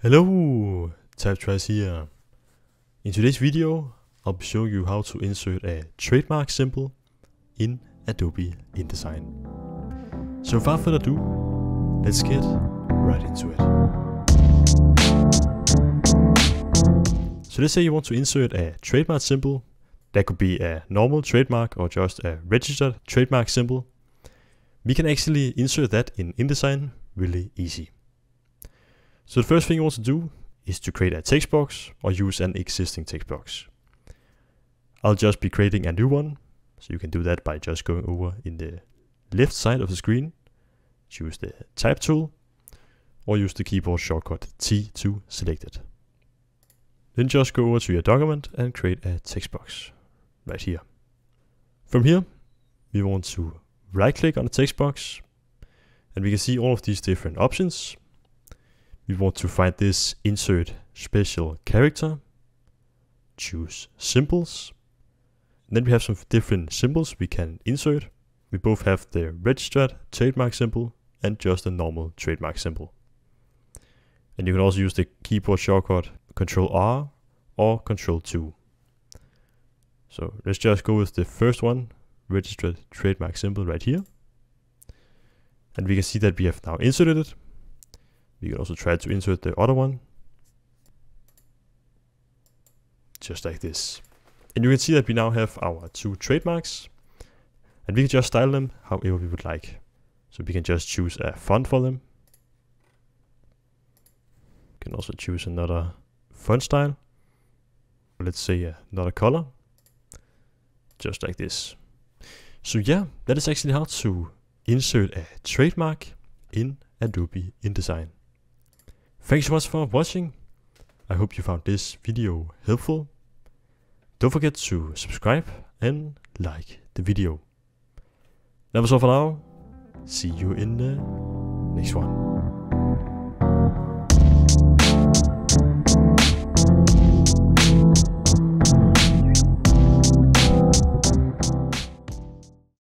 Hello, Type Twice here. In today's video, I'll be showing you how to insert a trademark symbol in Adobe InDesign. So without further ado, let's get right into it. So let's say you want to insert a trademark symbol. That could be a normal trademark or just a registered trademark symbol. We can actually insert that in InDesign really easy. So the first thing you want to do is to create a text box or use an existing text box. I'll just be creating a new one. So you can do that by just going over in the left side of the screen, choose the type tool, or use the keyboard shortcut T to select it. Then just go over to your document and create a text box right here. From here, we want to right click on the text box and we can see all of these different options we want to find this insert special character, choose symbols. And then we have some different symbols we can insert. We both have the registered trademark symbol and just a normal trademark symbol. And you can also use the keyboard shortcut Control R or Control 2. So let's just go with the first one, registered trademark symbol right here. And we can see that we have now inserted it we can also try to insert the other one. Just like this. And you can see that we now have our two trademarks. And we can just style them however we would like. So we can just choose a font for them. We can also choose another font style. Let's say uh, another color. Just like this. So yeah, that is actually how to insert a trademark in Adobe InDesign. Thanks so much for watching. I hope you found this video helpful. Don't forget to subscribe and like the video. That was all for now. See you in the next one.